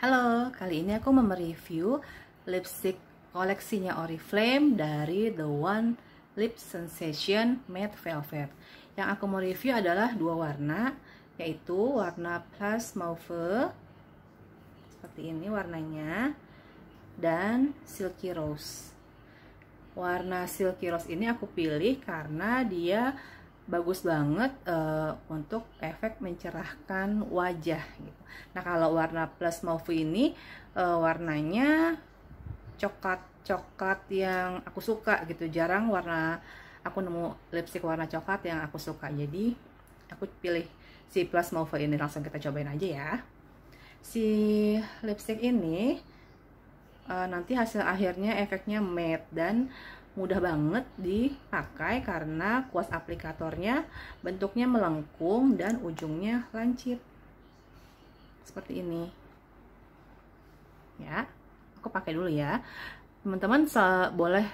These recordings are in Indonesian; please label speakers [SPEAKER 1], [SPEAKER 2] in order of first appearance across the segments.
[SPEAKER 1] Halo, kali ini aku mau mereview lipstick koleksinya Oriflame dari The One Lip Sensation Matte Velvet. Yang aku mau review adalah dua warna, yaitu warna Plus Mauve, seperti ini warnanya, dan Silky Rose. Warna Silky Rose ini aku pilih karena dia bagus banget uh, untuk efek mencerahkan wajah gitu. Nah kalau warna plus mauve ini uh, warnanya coklat coklat yang aku suka gitu. Jarang warna aku nemu lipstick warna coklat yang aku suka. Jadi aku pilih si plus mauve ini langsung kita cobain aja ya. Si lipstick ini uh, nanti hasil akhirnya efeknya matte dan mudah banget dipakai karena kuas aplikatornya bentuknya melengkung dan ujungnya lancip. Seperti ini. Ya aku pakai dulu ya. Teman-teman boleh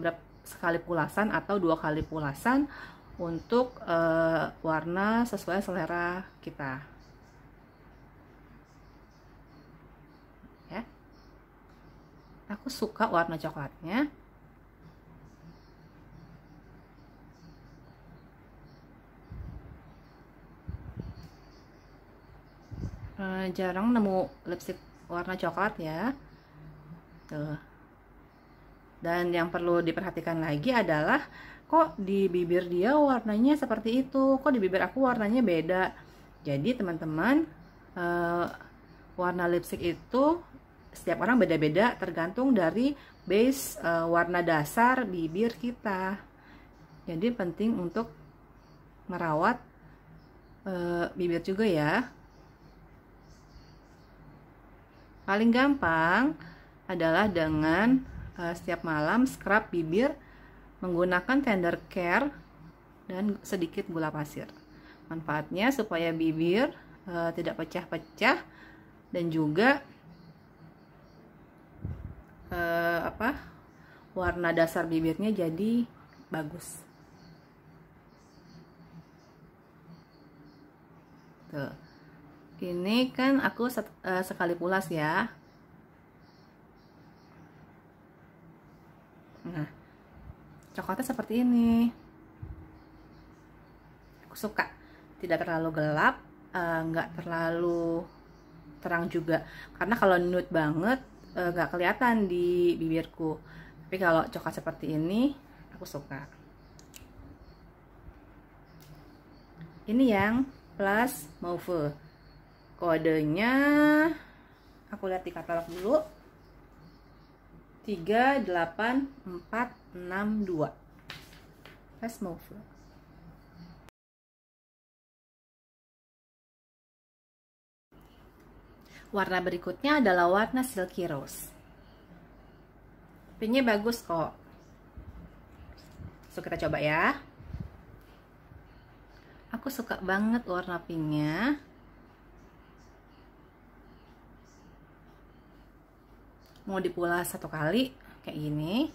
[SPEAKER 1] berapa sekali pulasan atau dua kali pulasan untuk e, warna sesuai selera kita ya aku suka warna coklatnya. Uh, jarang nemu lipstick warna coklat ya. Tuh. Dan yang perlu diperhatikan lagi adalah kok di bibir dia warnanya seperti itu. Kok di bibir aku warnanya beda. Jadi teman-teman uh, warna lipstick itu setiap orang beda-beda tergantung dari base uh, warna dasar bibir kita jadi penting untuk merawat uh, bibir juga ya Paling gampang adalah dengan uh, setiap malam scrub bibir menggunakan tender care dan sedikit gula pasir. Manfaatnya supaya bibir uh, tidak pecah-pecah dan juga uh, apa warna dasar bibirnya jadi bagus. Tuh. Ini kan aku uh, sekali pulas ya. Nah coklatnya seperti ini. Aku suka. Tidak terlalu gelap uh, nggak terlalu terang juga. Karena kalau nude banget uh, nggak kelihatan di bibirku. Tapi kalau coklat seperti ini aku suka. Ini yang plus mauve. Kodenya aku lihat di katalog dulu. 38462 let's move warna berikutnya adalah warna silky rose. Pinknya bagus kok. So kita coba ya. Aku suka banget warna pinknya. Mau dipulas satu kali kayak gini.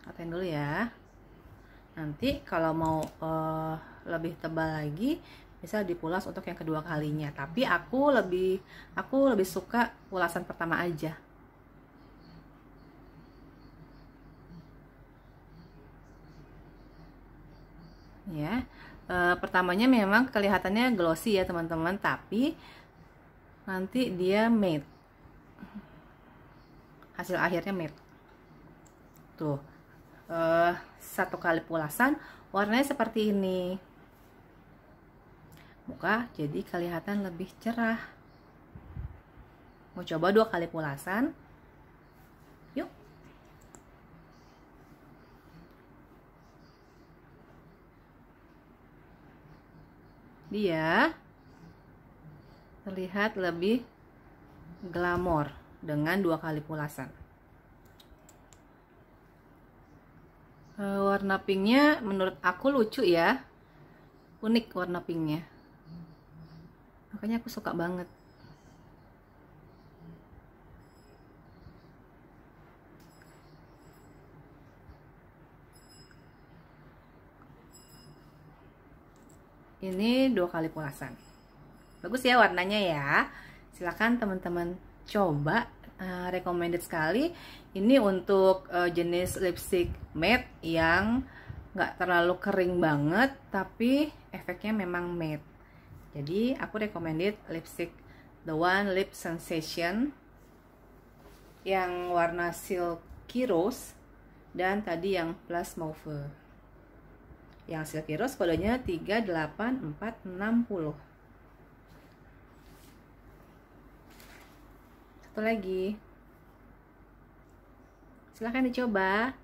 [SPEAKER 1] Katain dulu ya. Nanti kalau mau uh, lebih tebal lagi bisa dipulas untuk yang kedua kalinya. Tapi aku lebih aku lebih suka pulasan pertama aja. Ya e, pertamanya memang kelihatannya glossy ya teman-teman. Tapi nanti dia matte hasil akhirnya matte tuh uh, satu kali pulasan warnanya seperti ini muka jadi kelihatan lebih cerah. Mau coba dua kali pulasan? Yuk. Dia terlihat lebih glamor dengan dua kali pulasan. Uh, warna pinknya menurut aku lucu ya. Unik warna pinknya makanya aku suka banget. Ini dua kali pulasan bagus ya warnanya ya. Silakan teman-teman coba uh, recommended sekali. Ini untuk uh, jenis lipstick matte yang nggak terlalu kering banget tapi efeknya memang matte jadi aku recommended lipstick the one lip sensation yang warna silky rose dan tadi yang plus mauve. Yang silky rose kodenya 38460 satu lagi. Silahkan dicoba